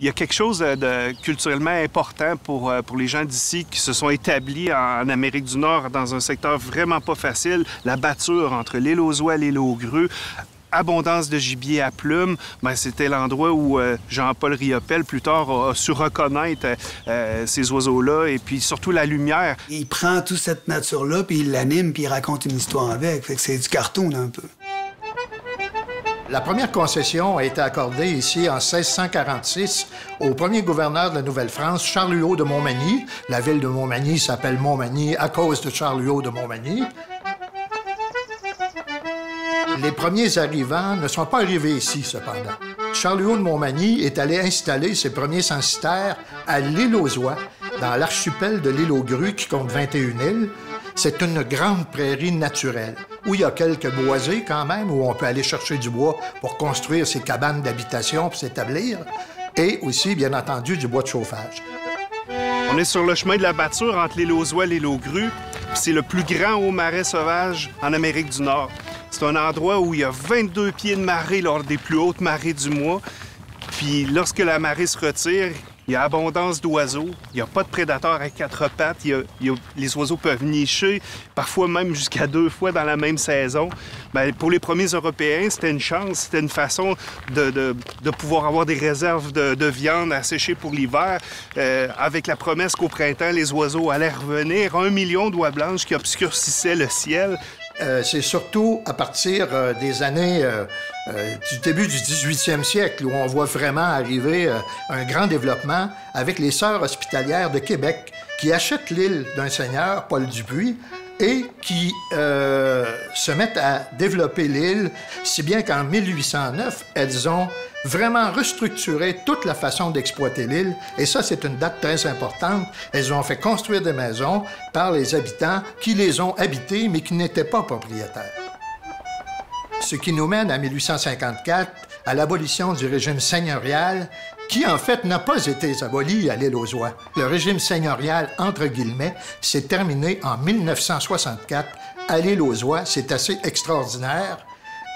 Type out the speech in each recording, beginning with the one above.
Il y a quelque chose de culturellement important pour, pour les gens d'ici qui se sont établis en, Amérique du Nord dans un secteur vraiment pas facile. La batture entre l'île aux oies et l'île aux grues abondance de gibier à plumes, ben, c'était l'endroit où euh, Jean-Paul Riopel, plus tard, a, su reconnaître euh, ces oiseaux-là et puis surtout la lumière. Il prend toute cette nature-là, puis il l'anime, puis il raconte une histoire avec. C'est du cartoon, un peu. La première concession a été accordée ici en 1646 au premier gouverneur de la Nouvelle-France, Charles Huot de Montmagny. La ville de Montmagny s'appelle Montmagny à cause de Charles Huot de Montmagny. Les premiers arrivants ne sont pas arrivés ici, cependant. Charles Huot de Montmagny est allé installer ses premiers censitaires à l'île aux Oies, dans l'archipel de l'île aux Grues, qui compte 21 îles. C'est une grande prairie naturelle, où il y a quelques boisés quand même, où on peut aller chercher du bois pour construire ses cabanes d'habitation pour s'établir, et aussi, bien entendu, du bois de chauffage. On est sur le chemin de la batture entre l'île aux Oies et l'île aux Grues. C'est le plus grand haut marais sauvage en Amérique du Nord. C'est un endroit où il y a 22 pieds de marée lors des plus hautes marées du mois. Puis lorsque la marée se retire, il y a abondance d'oiseaux. Il n'y a pas de prédateurs à quatre pattes. les oiseaux peuvent nicher, parfois même jusqu'à deux fois dans la même saison. Bien, pour les premiers Européens, c'était une chance, c'était une façon de, pouvoir avoir des réserves de, viande à sécher pour l'hiver, euh, avec la promesse qu'au printemps, les oiseaux allaient revenir. Un million d'oies blanches qui obscurcissaient le ciel. Euh, c'est surtout à partir euh, des années du début du 18e siècle où on voit vraiment arriver un grand développement avec les sœurs hospitalières de Québec qui achètent l'île d'un seigneur, Paul Dupuis, et qui se mettent à développer l'île, si bien qu'en 1809, elles ont vraiment restructuré toute la façon d'exploiter l'île. Et ça, c'est une date très importante. Elles ont fait construire des maisons par les habitants qui les ont habitées, mais qui n'étaient pas propriétaires. Ce qui nous mène à 1854, à l'abolition du régime seigneurial, qui en fait n'a pas été aboli à l'île aux Oies. Le régime seigneurial, entre guillemets, s'est terminé en 1964 à l'île aux Oies. C'est assez extraordinaire.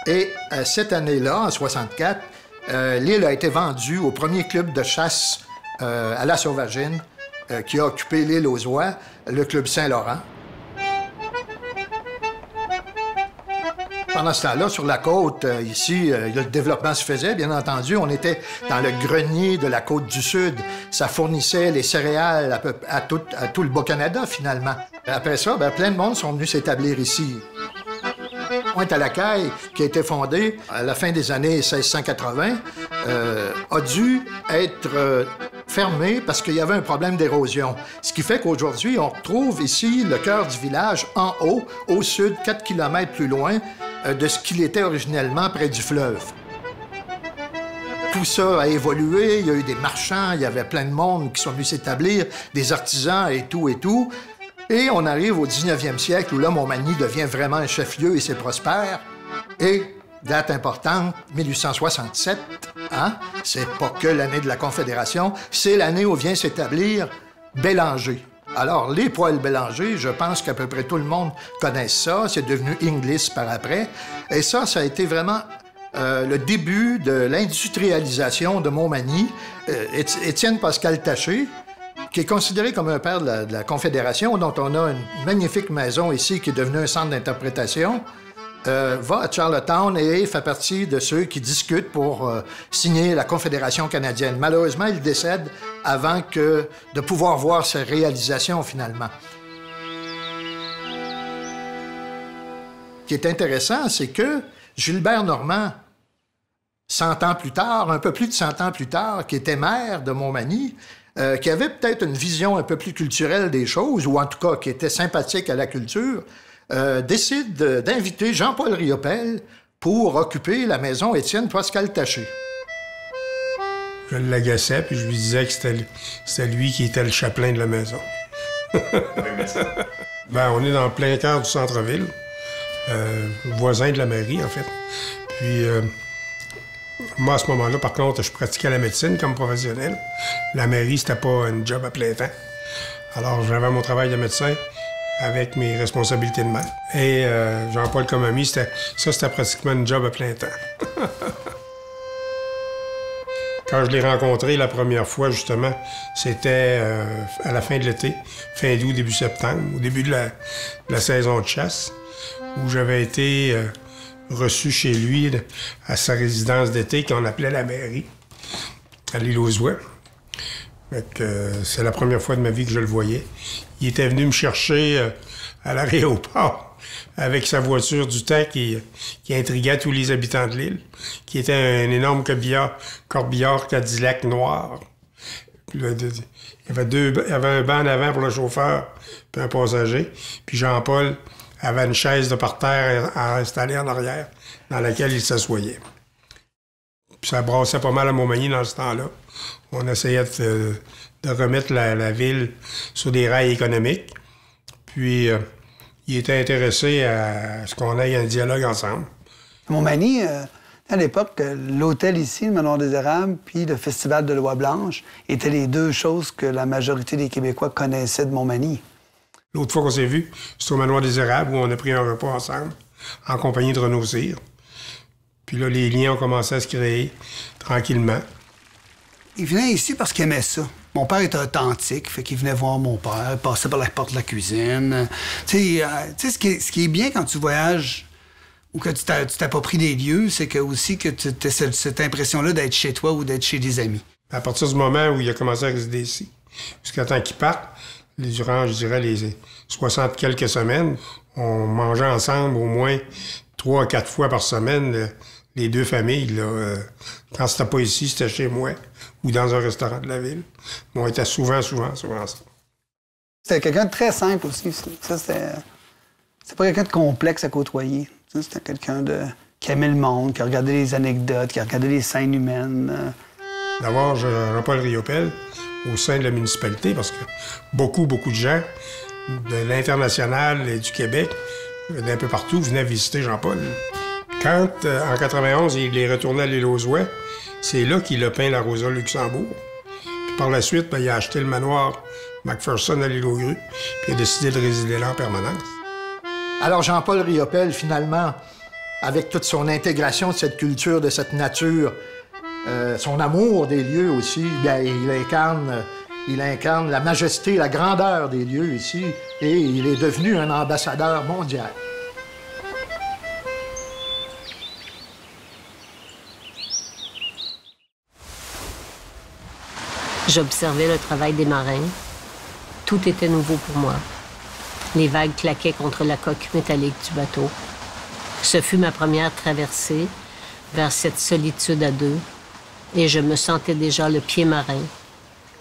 Et euh, cette année-là, en 64, euh, l'île a été vendue au premier club de chasse euh, à la Sauvagine qui a occupé l'île aux Oies, le club Saint-Laurent. Pendant ce temps-là, sur la côte, ici, le développement se faisait, bien entendu. On était dans le grenier de la côte du Sud. Ça fournissait les céréales à, tout, le Bas-Canada, finalement. Après ça, ben, plein de monde sont venus s'établir ici. Pointe-à-la-Caille, qui a été fondée à la fin des années 1680, euh, a dû être euh, fermée parce qu'il y avait un problème d'érosion. Ce qui fait qu'aujourd'hui, on retrouve ici le cœur du village en haut, au sud, 4 km plus loin euh, de ce qu'il était originellement près du fleuve. Tout ça a évolué, il y a eu des marchands, il y avait plein de monde qui sont venus s'établir, des artisans et tout et tout. Et on arrive au 19e siècle où là, Montmagny devient vraiment un chef-lieu et c'est prospère. Et, date importante, 1867, hein? c'est pas que l'année de la Confédération, c'est l'année où vient s'établir Bélanger. Alors, les poêles Bélanger, je pense qu'à peu près tout le monde connaît ça. C'est devenu Inglis par après. Et ça, ça a été vraiment euh, le début de l'industrialisation de Montmagny. Euh, Étienne Pascal Taché, qui est considéré comme un père de la, Confédération, dont on a une magnifique maison ici qui est devenue un centre d'interprétation, euh, va à Charlottetown et fait partie de ceux qui discutent pour euh, signer la Confédération canadienne. Malheureusement, il décède avant que de pouvoir voir ses réalisations finalement. Ce qui est intéressant, c'est que Gilbert Normand, 100 ans plus tard, un peu plus de 100 ans plus tard, qui était maire de Montmagny, euh, qui avait peut-être une vision un peu plus culturelle des choses, ou en tout cas qui était sympathique à la culture, euh, décide d'inviter Jean-Paul Riopel pour occuper la maison Étienne Pascal Taché. Je l'agaçais, puis je lui disais que c'était lui qui était le chapelain de la maison. ben, on est dans plein cœur du centre-ville, euh, voisin de la mairie, en fait. Puis, moi, à ce moment-là, par contre, je pratiquais la médecine comme professionnel. La mairie, c'était pas un job à plein temps. Alors, j'avais mon travail de médecin avec mes responsabilités de main. Et euh, Jean-Paul comme ami, ça, c'était pratiquement un job à plein temps. Quand je l'ai rencontré la première fois, justement, c'était euh, à la fin de l'été, fin d'août, début septembre, au début de la, saison de chasse, où j'avais été euh, reçu chez lui à sa résidence d'été qu'on appelait la mairie, à l'île aux Oies. Euh, c'est la première fois de ma vie que je le voyais. Il était venu me chercher à l'aéroport avec sa voiture du temps qui, intriguait tous les habitants de l'île, qui était un énorme corbillard, Cadillac noir. il, y avait avait un banc en avant pour le chauffeur puis un passager. Puis Jean-Paul avait une chaise de parterre installée en arrière dans laquelle il s'assoyait. Puis ça brassait pas mal à Montmagny dans ce temps-là. On essayait de, remettre la, ville sur des rails économiques. Puis... Euh, il était intéressé à ce qu'on ait un dialogue ensemble. Montmagny, euh, à l'époque, l'hôtel ici, le Manoir des Érables, puis le Festival de Loi Blanche étaient les deux choses que la majorité des Québécois connaissaient de Montmagny. L'autre fois qu'on s'est vu, c'était au Manoir des Érables où on a pris un repas ensemble, en compagnie de Renaud Cyr. Puis là, les liens ont commencé à se créer tranquillement. Il venait ici parce qu'il aimait ça. Mon père était authentique, fait qu'il venait voir mon père, il passait par la porte de la cuisine. Tu sais, euh, ce, qui est, bien quand tu voyages ou que tu t'appropries des lieux, c'est que aussi que tu as cette, impression-là d'être chez toi ou d'être chez des amis. À partir du moment où il a commencé à résider ici, jusqu'à temps qu'il parte, durant, je dirais, les 60 quelques semaines, on mangeait ensemble au moins trois, quatre fois par semaine, les deux familles. Euh, quand c'était pas ici, c'était chez moi ou dans un restaurant de la ville. Mais on était souvent, souvent, souvent ensemble. C'était quelqu'un de très simple aussi. Ça, c'était... C'est pas quelqu'un de complexe à côtoyer. C'était quelqu'un de... qui aimait le monde, qui regardait les anecdotes, qui regardait les scènes humaines. D'abord, je Jean-Paul Riopel au sein de la municipalité parce que beaucoup, beaucoup de gens de l'international et du Québec, d'un peu partout, venaient visiter Jean-Paul. Quand, euh, en 91, il est retourné à l'île aux Ouaies, c'est là qu'il a peint la Rosa Luxembourg. Puis par la suite, ben, il a acheté le manoir Macpherson à l'île aux puis il a décidé de résider là en permanence. Alors Jean-Paul Riopel, finalement, avec toute son intégration de cette culture, de cette nature, euh, son amour des lieux aussi, bien, il incarne, il incarne la majesté, la grandeur des lieux ici, et il est devenu un ambassadeur mondial. J'observais le travail des marins. Tout était nouveau pour moi. Les vagues claquaient contre la coque métallique du bateau. Ce fut ma première traversée vers cette solitude à deux, et je me sentais déjà le pied marin.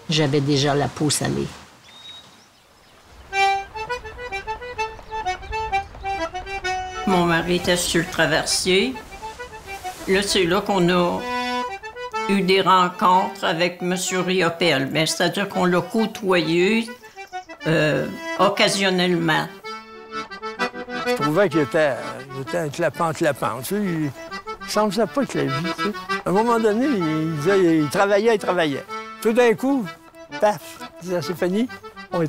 J'avais déjà la peau salée. Mon mari était sur le traversier. Là, c'est là qu'on a eu des rencontres avec M. Riopel. Ben, c'est-à-dire qu'on l'a côtoyé euh, occasionnellement. Je trouvais qu'il était, il était un clapant, clapant. Tu il ne semblait pas que la vie. À un moment donné, il, disait, il travaillait, il travaillait. Tout d'un coup, paf, il disait, c'est fini. On,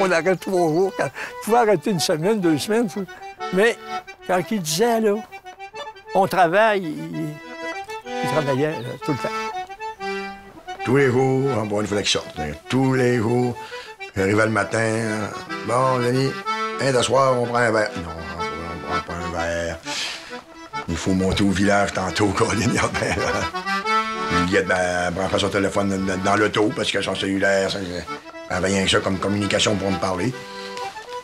on, arrête trois jours. Il pouvait arrêter une semaine, deux semaines. Mais quand il disait, là, on travaille, il, il euh, tout le temps. Tous les jours, il fallait qu'il sorte. Hein. Tous les jours, j'arrivais le matin. Hein. Bon, Denis, hein, de soir, on prend un verre. Non, on prend pas un verre. Il faut monter au village tantôt, Colin, il y a Juliette, ben, prend pas son téléphone dans l'auto parce que son cellulaire, ça, elle avait rien que ça comme communication pour me parler.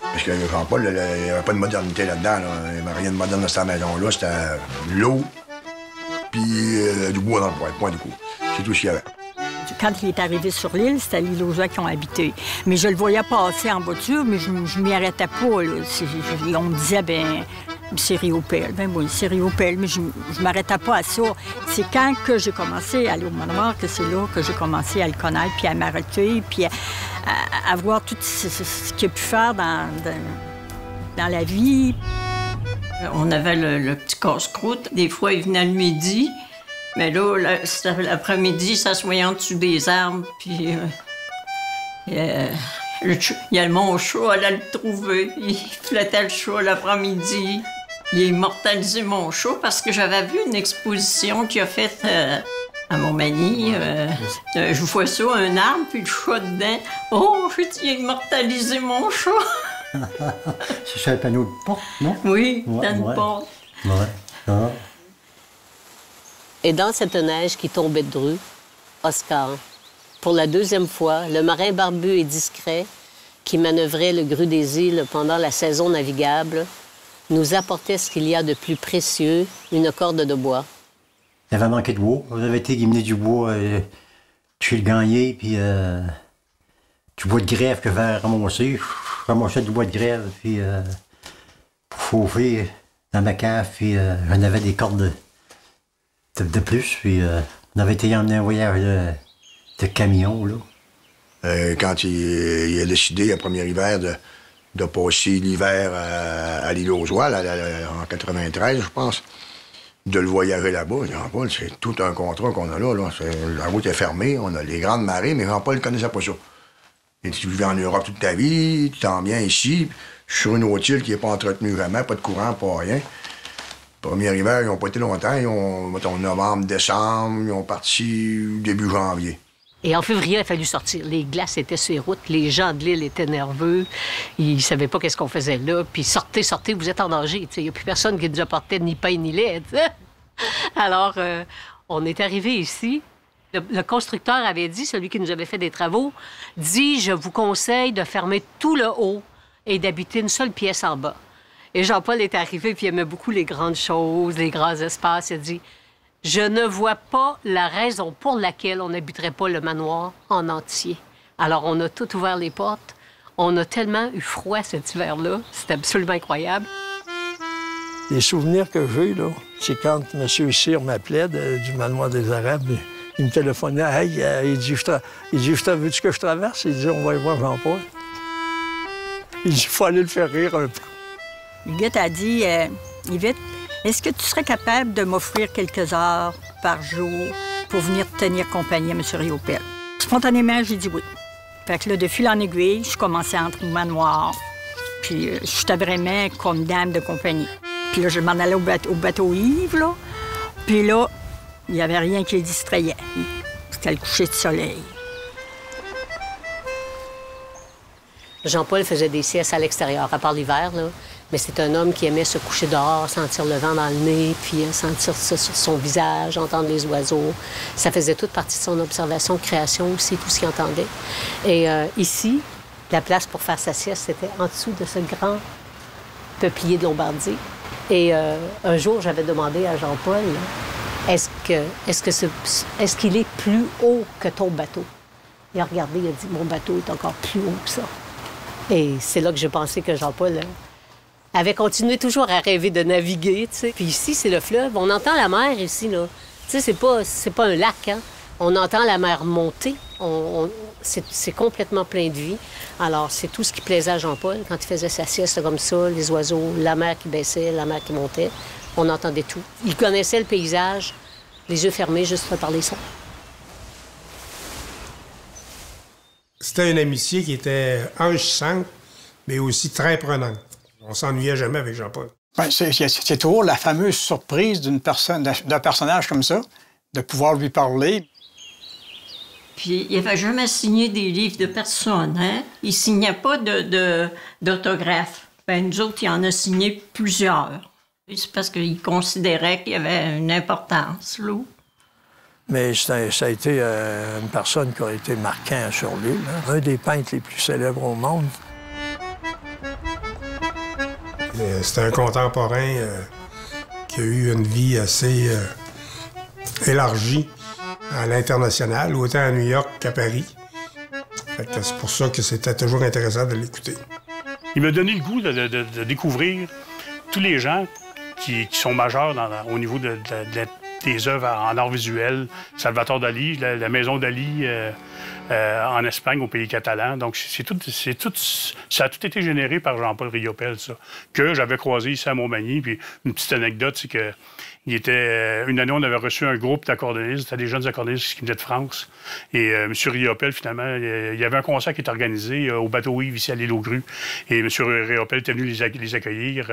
Parce que Jean-Paul, il n'y avait pas de modernité là-dedans. Il n'y avait rien de moderne dans cette maison-là. C'était l'eau, puis euh, du bois dans le point, point du coup. C'est tout ce qu'il y avait. Quand il est arrivé sur l'île, c'était l'île aux qui ont habité. Mais je le voyais passer en voiture, mais je, ne m'y arrêtais pas. On me disait, ben c'est Riopel. Ben oui, c'est Riopel, mais je ne m'arrêtais pas à ça. C'est quand que j'ai commencé à aller au manoir que c'est là que j'ai commencé à le connaître, puis à m'arrêter, puis à, voir tout ce, qu'il a pu faire dans la vie. On avait le, petit casse-croûte. Des fois, il venait le midi. Mais là, l'après-midi, ça se voyait en dessous des arbres. Puis euh, euh, il y a le mon chat, elle allait le trouver. Il flattait le chat l'après-midi. Il a immortalisé mon chat parce que j'avais vu une exposition qu'il a faite euh, à Montmagny. Euh, euh, je vois ça, un arbre, puis le chat dedans. Oh, j'ai immortalisé mon chat! C'est sur le panneau de porte, non? Oui, dans une porte. Ouais. Et dans cette neige qui tombait de rue, Oscar, pour la deuxième fois, le marin barbu et discret, qui manœuvrait le Gru des îles pendant la saison navigable, nous apportait ce qu'il y a de plus précieux, une corde de bois. Il avait manqué de bois. Vous avez été guimené du bois euh, chez le gagné, puis euh, du bois de grève que j'avais ramasser. Ramassais du bois de grève, puis euh, pour chauffer dans ma cave, puis euh, j'en avais des cordes de, de, plus, puis on avait été emmené un voyage de, de camion, là. quand il, a décidé, le premier hiver, de, de passer l'hiver à, l'île aux Oies, en 93, je pense, de le voyager là-bas. Jean-Paul, c'est tout un contrat qu'on a là. là. La route est fermée, on a les grandes marées, mais Jean-Paul ne connaissait pas ça. Et tu vis en Europe toute ta vie, tu t'en viens ici, sur une autre île qui n'est pas entretenue vraiment, pas de courant, pas rien. Premier hiver, ils n'ont pas été longtemps. Ils ont, novembre, décembre, ils ont parti début janvier. Et en février, il a fallu sortir. Les glaces étaient sur les routes, les gens de l'île étaient nerveux, ils ne savaient pas qu'est-ce qu'on faisait là. Puis sortez, sortez, vous êtes en danger. Il n'y a plus personne qui nous apportait ni pain ni lait. Alors, euh, on est arrivé ici. Le, constructeur avait dit, celui qui nous avait fait des travaux, dit Je vous conseille de fermer tout le haut et d'habiter une seule pièce en bas. Et Jean-Paul est arrivé, puis il aimait beaucoup les grandes choses, les grands espaces. Il a dit je ne vois pas la raison pour laquelle on n'habiterait pas le manoir en entier. Alors, on a tout ouvert les portes. On a tellement eu froid cet hiver-là. C'était absolument incroyable. Les souvenirs que j'ai, là, c'est quand M. Cyr m'appelait du manoir des Arabes. Il me téléphonait. Hey, euh, il dit, je il dit, je veux-tu que je traverse? Il dit, on va y voir Jean-Paul. Il dit, il faut aller le faire rire un peu. Yvette a dit, euh, Yvette, est-ce que tu serais capable de m'offrir quelques heures par jour pour venir tenir compagnie à M. Riopel? Spontanément, j'ai dit oui. Fait que là, de fil en aiguille, je commençais à entrer au manoir. Puis euh, j'étais vraiment comme dame de compagnie. Puis là, je m'en allais au bateau, au bateau Yves, là. Puis là, il n'y avait rien qui le distrayait. C'était le coucher de soleil. Jean-Paul faisait des siestes à l'extérieur, à part l'hiver, là. Mais c'est un homme qui aimait se coucher dehors, sentir le vent dans le nez, puis sentir ça sur son visage, entendre les oiseaux. Ça faisait toute partie de son observation, création aussi, tout ce qu'il entendait. Et euh, ici, la place pour faire sa sieste, c'était en dessous de ce grand peuplier de Lombardie. Et euh, un jour, j'avais demandé à Jean-Paul, est-ce est-ce qu'il est plus haut que ton bateau? Il a regardé, il a dit, mon bateau est encore plus haut que ça. Et c'est là que j'ai pensé que Jean-Paul avait continué toujours à rêver de naviguer. Puis ici, c'est le fleuve. On entend la mer ici, là. Tu sais, c'est pas, un lac, hein. On entend la mer monter. On, on, c'est complètement plein de vie. Alors, c'est tout ce qui plaisait à Jean-Paul quand il faisait sa sieste comme ça, les oiseaux, la mer qui baissait, la mer qui montait. On entendait tout. Il connaissait le paysage, les yeux fermés, juste par les sons. C'était une amitié qui était enrichissante, mais aussi très prenante. On s'ennuyait jamais avec Jean-Paul. Ben, c'est toujours la fameuse surprise d'une personne, d'un personnage comme ça, de pouvoir lui parler. Puis il n'avait jamais signé des livres de personne, hein? Il signait pas d'autographe. De, ben, nous autres, il en a signé plusieurs. C'est parce qu'il considérait qu'il y avait une importance, là. Mais ça, a été euh, une personne qui a été marquant sur lui. Hein? Un des peintres les plus célèbres au monde. C'est un contemporain euh, qui a eu une vie assez euh, élargie à l'international, autant à New York qu'à Paris. C'est pour ça que c'était toujours intéressant de l'écouter. Il m'a donné le goût de, de, de, découvrir tous les gens qui, sont majeurs au niveau de, des œuvres en art visuel. Salvatore Dali, la, maison Dali, euh, euh, en Espagne, au pays catalan. Donc, c'est tout, tout, ça a tout été généré par Jean-Paul Riopel, ça, que j'avais croisé ici à Montmagny. Puis une petite anecdote, c'est que il était, euh, une année, on avait reçu un groupe d'accordéonistes, c'était des jeunes accordéonistes qui venaient de France. Et euh, M. Riopel, finalement, il y avait un concert qui était organisé euh, au bateau Yves, ici à l'île aux Grues. Et M. Riopel était venu les, accueillir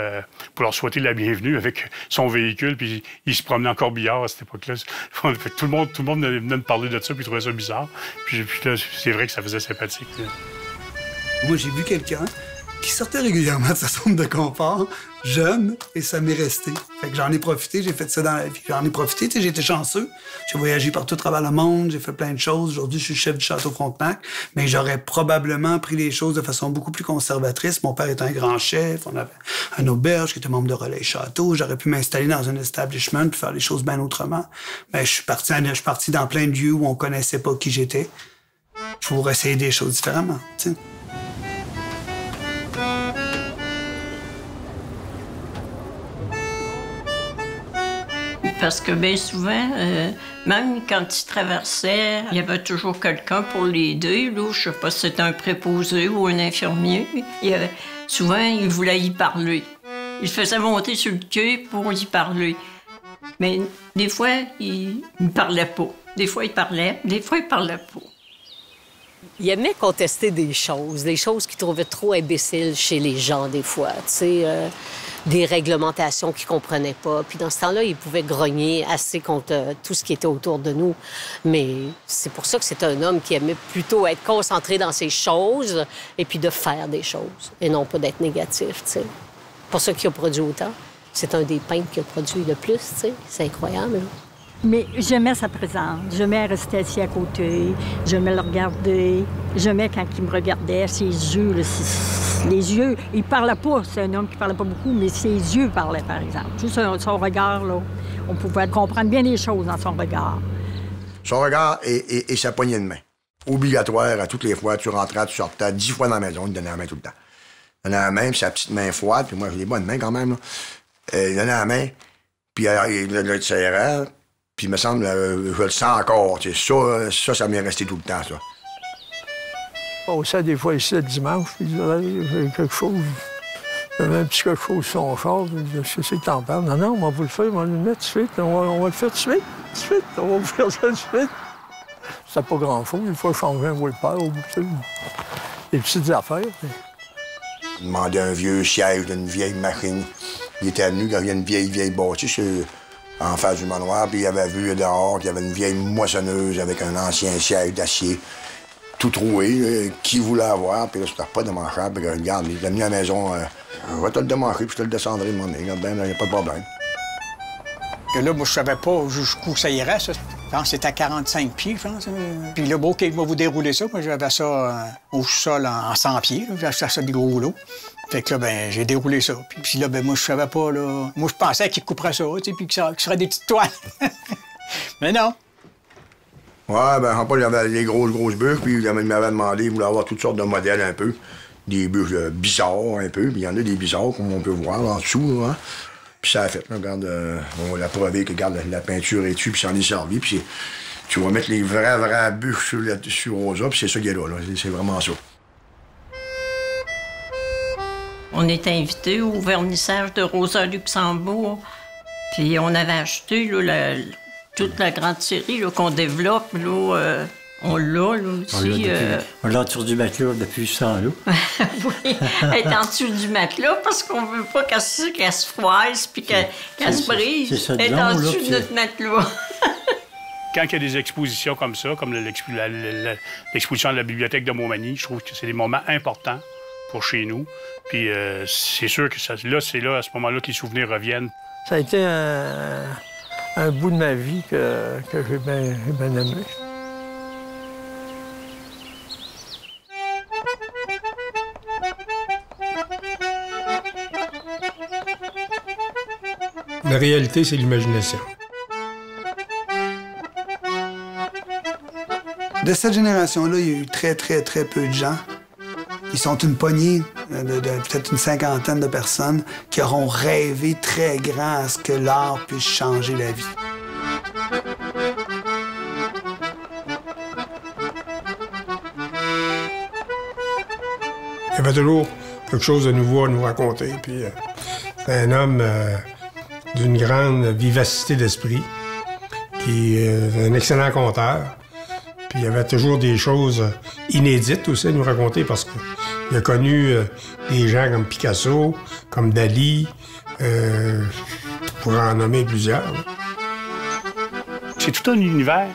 pour leur souhaiter la bienvenue avec son véhicule. Puis il se promenait encore billard à cette époque-là. tout le monde, tout le monde venait me parler de ça, puis trouvait ça bizarre. Puis, puis c'est vrai que ça faisait sympathique. Moi, j'ai vu quelqu'un qui sortait régulièrement de sa zone de confort, jeune, et ça m'est resté. Fait que j'en ai profité, j'ai fait ça dans la vie. J'en ai profité, tu sais, j'ai été chanceux. J'ai voyagé partout à travers le monde, j'ai fait plein de choses. Aujourd'hui, je suis chef du Château Frontenac, mais j'aurais probablement pris les choses de façon beaucoup plus conservatrice. Mon père était un grand chef, on avait un auberge qui était membre de Relais Château. J'aurais pu m'installer dans un establishment puis faire les choses bien autrement. Mais je suis parti, je suis parti dans plein de lieux où on connaissait pas qui j'étais pour essayer des choses différemment, tu sais. Parce que bien souvent, euh, même quand ils traversaient, il y avait toujours quelqu'un pour l'aider. Je sais pas si c'était un préposé ou un infirmier. Il souvent, ils voulaient y parler. Ils faisaient monter sur le quai pour y parler. Mais des fois, ils ne parlaient pas. Des fois, ils parlaient, des fois, ils parlaient pas. Il aimait contester des choses, des choses qu'il trouvait trop imbéciles chez les gens, des fois. Tu sais, euh, des réglementations qu'il comprenait pas. Puis dans ce temps-là, il pouvait grogner assez contre euh, tout ce qui était autour de nous. Mais c'est pour ça que c'est un homme qui aimait plutôt être concentré dans ses choses et puis de faire des choses et non pas d'être négatif, tu. Pour ça qu'il a produit autant. C'est un des peintres qui a produit le plus. C'est incroyable. Mais j'aimais sa présence. J'aimais rester assis à côté. J'aimais le regarder. J'aimais quand il me regardait, ses yeux. les yeux, il parlait pas. C'est un homme qui parlait pas beaucoup, mais ses yeux parlaient, par exemple. Juste son, regard, là. On pouvait comprendre bien les choses dans son regard. Son regard et, sa poignée de main. Obligatoire à toutes les fois. Tu rentrais, tu sortais dix fois dans la maison. Il donnait la main tout le temps. Il donnait la main, puis sa petite main froide. Puis moi, j'ai des bonnes mains quand même. Euh, il donnait la main. Puis il le serrait. Puis il me semble, euh, je le sens encore. Ça, ça, ça m'est resté tout le temps, ça. On sait des fois ici le dimanche, il disait quelque chose. Il y avait un petit quelque chose sur son char, je sais que t'en parles. Non, non, on va vous le faire, on va le mettre tout de suite. On va, le faire tout de suite, tout de suite. On va vous faire ça tout de suite. C'était pas grand-chose. Il faut changer un wiper au bout de Des petites affaires. Il demandait un vieux siège d'une vieille machine. Il était venu, il y avait une vieille, vieille bâtisse en face du manoir, puis il avait vu dehors qu'il y avait une vieille moissonneuse avec un ancien siège d'acier, tout troué, qui voulait avoir, puis là, c'était pas de manchable, puis regarde, il est venu à la maison, euh, on va te le démancher, puis je te le descendrai, mon nez, ben, il n'y a pas de problème. Que là, moi, je savais pas jusqu'où ça irait, ça. Je pense c'était à 45 pieds, je pense. Puis là, bon, OK, je vais vous dérouler ça. Moi, j'avais ça euh, au sol en 100 pieds. J'avais ça des gros rouleaux. Fait que là, ben, j'ai déroulé ça. Puis, là, ben, moi, je savais pas, là. Moi, je pensais qu'il couperait ça, tu sais, puis que ça, serait des petites toiles. Mais non. Ouais, ben, Jean-Paul, il avait des grosses, grosses bûches, puis il m'avait demandé, il voulait avoir toutes sortes de modèles un peu. Des bûches euh, bizarres un peu, puis il y en a des bizarres, comme on peut voir en dessous, hein. Puis ça a fait, regarde, euh, l'a prouvé que, regarde, la, peinture est dessus, puis ça en est servi, puis tu vas mettre les vrais, vrais bûches sur, sur Rosa, puis c'est ça qui est là, là. c'est vraiment ça. On était invité au vernissage de Rosa Luxembourg. Puis on avait acheté toute la grande série qu'on développe. Là, euh, on l'a, là, aussi. Euh. On l'a en dessous du matelas depuis ça, là. oui, elle est en dessous du matelas parce qu'on veut pas qu'elle se froisse puis qu'elle se brise. Elle est en dessous de notre matelas. Quand il y a des expositions comme ça, comme l'exposition de la bibliothèque de Montmagny, je trouve que c'est des moments importants pour chez nous. Puis euh, c'est sûr que ça, là, c'est là, à ce moment-là, que les souvenirs reviennent. Ça a été un, bout de ma vie que, j'ai bien, aimé. La réalité, c'est l'imagination. De cette génération-là, il y a eu très, très, très peu de gens ils sont une poignée de, peut-être une cinquantaine de personnes qui auront rêvé très grand à ce que l'art puisse changer la vie. Il y avait toujours quelque chose de nouveau à nous raconter. Puis, euh, c'est un homme euh, d'une grande vivacité d'esprit, qui est un excellent conteur. Puis il y avait toujours des choses inédites aussi à nous raconter parce qu'il a connu euh, des gens comme Picasso, comme Dali, euh, pour en nommer plusieurs. C'est tout un univers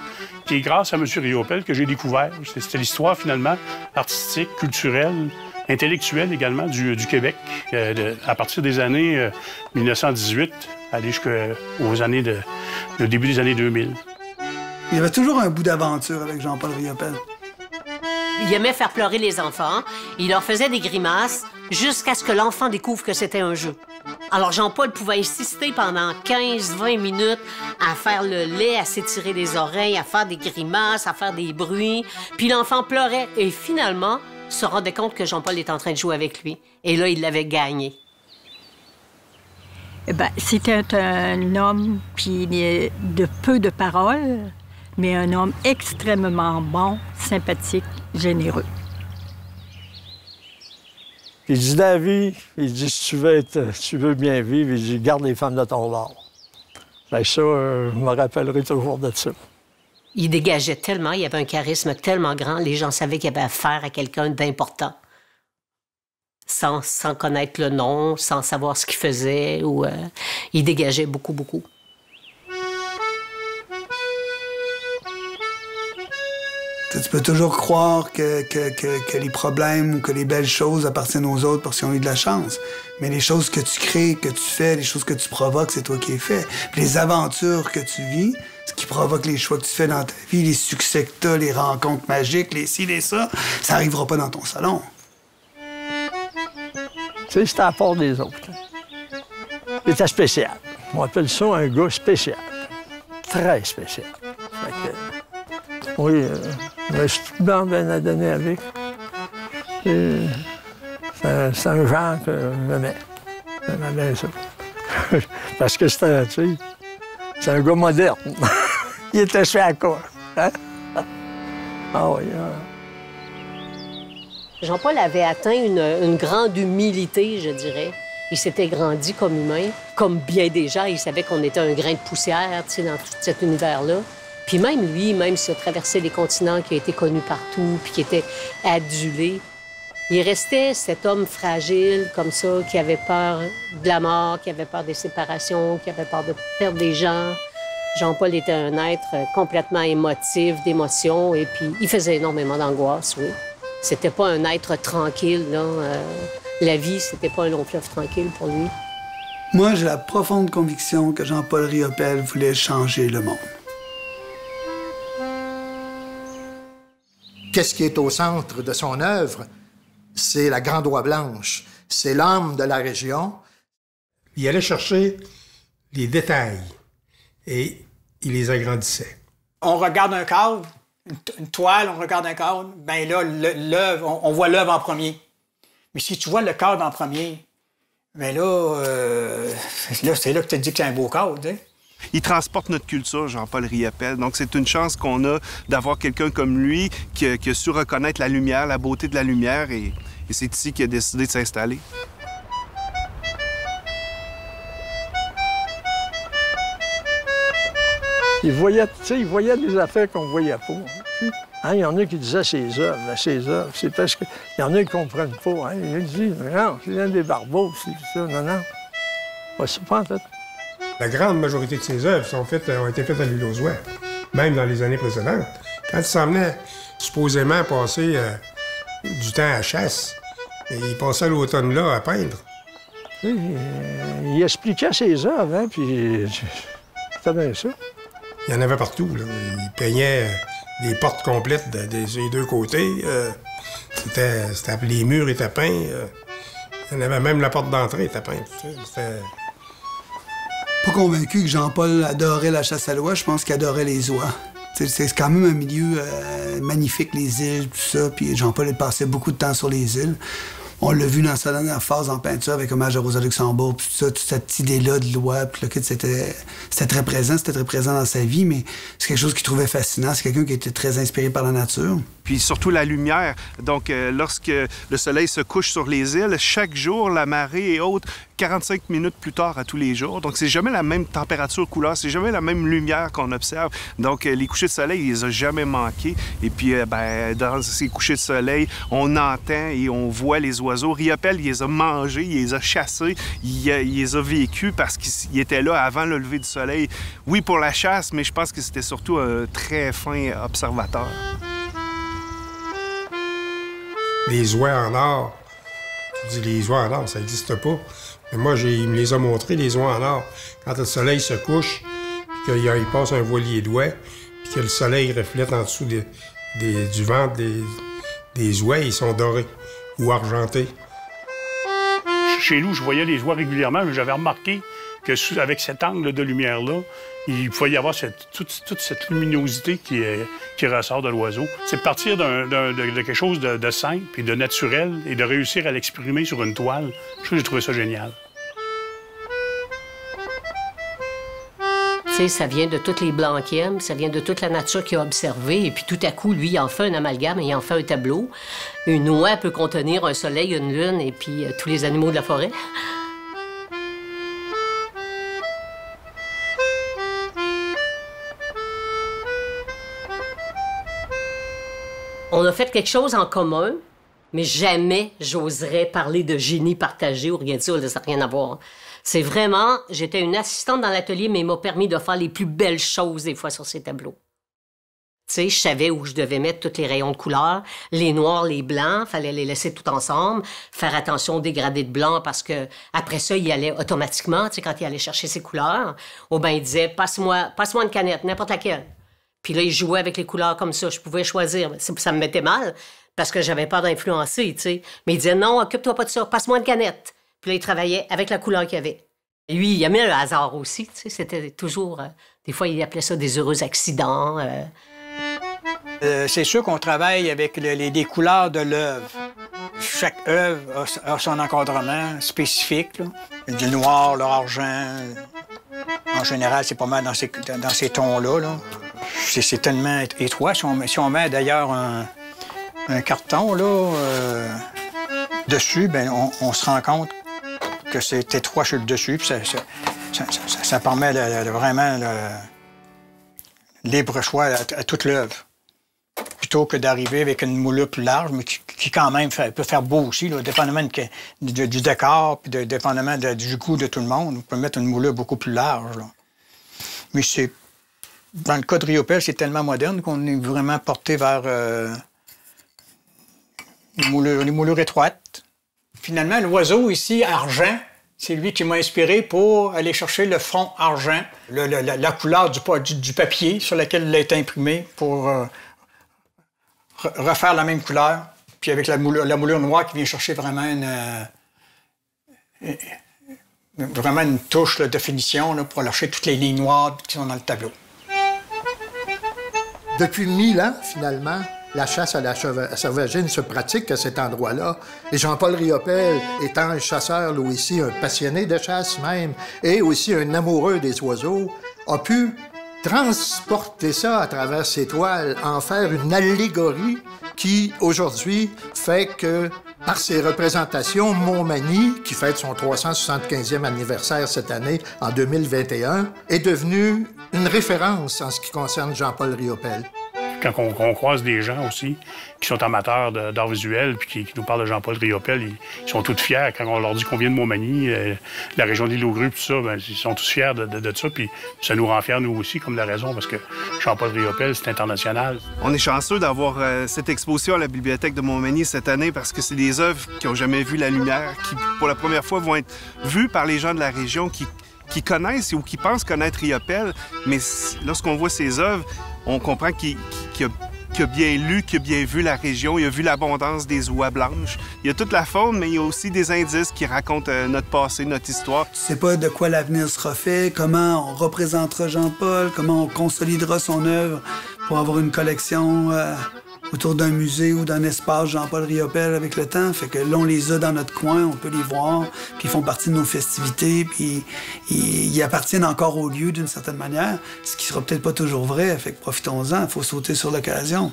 qui est grâce à M. Riopel que j'ai découvert. C'était l'histoire finalement artistique, culturelle, intellectuelle également du, du Québec euh, de- à partir des années euh, 1918 aller jusqu'aux années de, le début des années 2000. Il y avait toujours un bout d'aventure avec Jean-Paul Riopel. Il aimait faire pleurer les enfants. Il leur faisait des grimaces jusqu'à ce que l'enfant découvre que c'était un jeu. Alors Jean-Paul pouvait insister pendant 15-20 minutes à faire le lait, à s'étirer les oreilles, à faire des grimaces, à faire des bruits. Puis l'enfant pleurait et finalement se rendait compte que Jean-Paul était en train de jouer avec lui. Et là, il l'avait gagné. Eh ben, c'était un homme puis de peu de paroles, mais un homme extrêmement bon, sympathique, généreux. Il dit vie, il dit si tu veux, être, si tu veux bien vivre, il dit garde les femmes de ton bord. Ben ça, euh, je me rappellerai toujours de ça. Il dégageait tellement, il avait un charisme tellement grand, les gens savaient qu'il avait affaire à quelqu'un d'important. Sans, sans connaître le nom, sans savoir ce qu'il faisait, ou euh, il dégageait beaucoup, beaucoup. Tu peux toujours croire que, que- les problèmes ou que les belles choses appartiennent aux autres parce qu'ils ont eu de la chance. Mais les choses que tu crées, que tu fais, les choses que tu provoques, c'est toi qui les fais. Puis les aventures que tu vis, ce qui provoque les choix que tu fais dans ta vie, les succès que tu as, les rencontres magiques, les ci, les ça, ça arrivera pas dans ton salon. Tu sais, c'était à part des autres. Il était spécial. On appelle ça un gars spécial. Très spécial. Oui, euh, je suis blanc bien donner avec. Et C'est un- genre que j'aimais. J'aimais ça. Parce que c'était, c'est un gars moderne. Il était fait à quoi? Hein? Ah oui, hein. Jean-Paul avait atteint une, une grande humilité, je dirais. Il s'était grandi comme humain, comme bien gens. Il savait qu'on était un grain de poussière, dans tout cet univers-là. Puis même lui, même s'il a traversé les continents, qui a été connu partout, puis qui était adulé, il restait cet homme fragile comme ça, qui avait peur de la mort, qui avait peur des séparations, qui avait peur de perdre des gens. Jean-Paul était un être complètement émotif, d'émotion, et puis il faisait énormément d'angoisse, oui. C'était pas un être tranquille, là. Euh, la vie, c'était pas un long fleuve tranquille pour lui. Moi, j'ai la profonde conviction que Jean-Paul Riopel voulait changer le monde. Qu'est-ce qui est au centre de son œuvre? C'est la Grande Oie Blanche. C'est l'âme de la région. Il allait chercher les détails et il les agrandissait. On regarde un cadre, une, toile, on regarde un cadre, ben là, l'œuvre, on, on voit l'œuvre en premier. Mais si tu vois le cadre en premier, ben là, euh, là c'est là que tu te dis que c'est un beau cadre. tu sais. Il transporte notre culture, Jean-Paul Riopel. Donc, c'est une chance qu'on a d'avoir quelqu'un comme lui qui a, su reconnaître la lumière, la beauté de la lumière, et, c'est ici qu'il a décidé de s'installer. Il voyait, il voyait des affaires qu'on voyait pas. Hein, il y en a qui disaient ses œuvres, ses œuvres. C'est parce y en a qui ne comprennent pas. Hein. Ils disent, non, c'est un des barbeaux, c'est ça. Non, non. C'est pas en fait. La grande majorité de ses œuvres sont faites, ont été faites à l'île aux même dans les années précédentes. Quand il s'en venait supposément passer euh, du temps à chasse, et il passait l'automne là à peindre. Euh, il expliquait ses œuvres, hein, puis c'était bien ça. Il y en avait partout. Là. Il peignait euh, des portes complètes de- des des deux côtés. euh, c'était, c'était- les murs étaient peints. euh, il y en avait même la porte d'entrée était peinte. C'était... Pas convaincu que Jean-Paul adorait la chasse à l'oie, je pense qu'il adorait les oies. C'est quand même un milieu euh, magnifique, les îles, tout ça. Puis Jean-Paul passait beaucoup de temps sur les îles. On l'a vu dans sa dernière phase en peinture avec hommage à Rosa Luxembourg, tout ça, toute cette idée-là de loi, puis c'était c'était très présent, c'était très présent dans sa vie, mais c'est quelque chose qu'il trouvait fascinant. C'est quelqu'un qui était très inspiré par la nature. puis surtout la lumière. Donc, euh, lorsque le soleil se couche sur les îles, chaque jour, la marée est haute 45 minutes plus tard à tous les jours. Donc, c'est jamais la même température, couleur, c'est jamais la même lumière qu'on observe. Donc, euh, les couchers de soleil, il les a jamais manqués. Et puis, euh, ben, dans ces couchers de soleil, on entend et on voit les oiseaux. Riopel, il les a mangés, il les a chassés, il, il les a vécus parce qu'il était là avant le lever du soleil. Oui, pour la chasse, mais je pense que c'était surtout un très fin observateur. Les oies en or. Tu dis les oies en or, ça n'existe pas. Moi, il me les a montrés, les oies en or. Quand le soleil se couche, puis qu'il passe un voilier d'oies, puis que le soleil reflète en dessous du ventre des, des oies, ils sont dorés ou argentés. Chez nous, je voyais les oies régulièrement, mais j'avais remarqué que avec cet angle de lumière-là, il pouvait y avoir toute, cette luminosité qui, ressort de l'oiseau. C'est partir de, quelque chose de, simple et de naturel et de réussir à l'exprimer sur une toile. Je j'ai trouvé ça génial. Ça vient de toutes les blancs ça vient de toute la nature qu'il a observée. Et puis tout à coup, lui, il en fait un amalgame et il en fait un tableau. Une oie peut contenir un soleil, une lune et puis euh, tous les animaux de la forêt. on a fait quelque chose en commun, mais jamais j'oserais parler de génie partagé ou rien de ça, ça n'a rien à voir. C'est vraiment, j'étais une assistante dans l'atelier, mais il m'a permis de faire les plus belles choses des fois sur ces tableaux. Tu sais, je savais où je devais mettre tous les rayons de couleur, les noirs, les blancs, fallait les laisser tout ensemble, faire attention au dégradé de blanc parce que après ça, il allait automatiquement, tu sais, quand il allait chercher ses couleurs, ou ben il disait passe-moi, passe-moi une canette, n'importe laquelle. Puis là, il jouait avec les couleurs comme ça. Je pouvais choisir. Ça me mettait mal parce que j'avais peur d'influencer, tu sais. Mais il disait non, occupe-toi pas de ça, passe-moi une canette. Puis là, il travaillait avec la couleur qu'il avait. Et lui, il aimait le hasard aussi, tu sais. C'était toujours. Euh, des fois, il appelait ça des heureux accidents. Euh. Euh, c'est sûr qu'on travaille avec les, couleurs de l'œuvre. Chaque œuvre a, son encadrement spécifique. Le noir, l'argent. En général, c'est pas mal dans ces, dans ces tons-là. Là. C'est tellement étroit. Si on, met d'ailleurs un, carton là, euh, dessus, ben, on, se rend compte que c'est étroit sur le dessus. ça, permet vraiment le libre choix à, toute l'œuvre. Plutôt que d'arriver avec une moulure plus large, mais qui, quand même peut faire beau aussi, là, dépendamment du décor, puis de, dépendamment du goût de tout le monde. On peut mettre une moulure beaucoup plus large. Mais c'est dans le cas de Riopel, c'est tellement moderne qu'on est vraiment porté vers euh, les, moulures, étroites. Finalement, l'oiseau ici, argent, c'est lui qui m'a inspiré pour aller chercher le fond argent, la, couleur du, papier sur lequel il a été imprimé pour euh, refaire la même couleur, puis avec la moulure, noire qui vient chercher vraiment une, euh, vraiment une touche de finition pour lâcher toutes les lignes noires qui sont dans le tableau. Depuis mille ans, finalement, la chasse à la sauvagine se pratique à cet endroit-là. Et Jean-Paul Riopel, étant un chasseur, lui aussi, un passionné de chasse même, et aussi un amoureux des oiseaux, a pu transporter ça à travers ses toiles, en faire une allégorie qui, aujourd'hui, fait que, par ses représentations, Montmagny, qui fête son 375e anniversaire cette année, en 2021, est devenu une référence en ce qui concerne Jean-Paul Riopel. Quand on, croise des gens aussi qui sont amateurs d'art visuel puis qui, nous parlent de Jean-Paul Riopel, ils, sont tous fiers. Quand on leur dit qu'on vient de Montmagny, euh, la région d'île aux tout ça, ben, ils sont tous fiers de, ça. Puis ça nous rend fiers, nous aussi, comme la raison, parce que Jean-Paul Riopel, c'est international. On est chanceux d'avoir euh, cette exposition à la Bibliothèque de Montmagny cette année parce que c'est des œuvres qui n'ont jamais vu la lumière, qui, pour la première fois, vont être vues par les gens de la région qui connaissent ou qui pensent connaître Riopel, mais lorsqu'on voit ses œuvres, on comprend qu'il a, bien lu, qu'il a bien vu la région, il a vu l'abondance des oies blanches. Il y a toute la faune, mais il y a aussi des indices qui racontent euh, notre passé, notre histoire. Tu sais pas de quoi l'avenir sera fait, comment on représentera Jean-Paul, comment on consolidera son œuvre pour avoir une collection euh, autour d'un musée ou d'un espace Jean-Paul Riopel avec le temps. Fait que là, on les a dans notre coin, on peut les voir, puis ils font partie de nos festivités, puis ils, appartiennent encore au lieu d'une certaine manière, ce qui sera peut-être pas toujours vrai. Fait que profitons-en, il faut sauter sur l'occasion.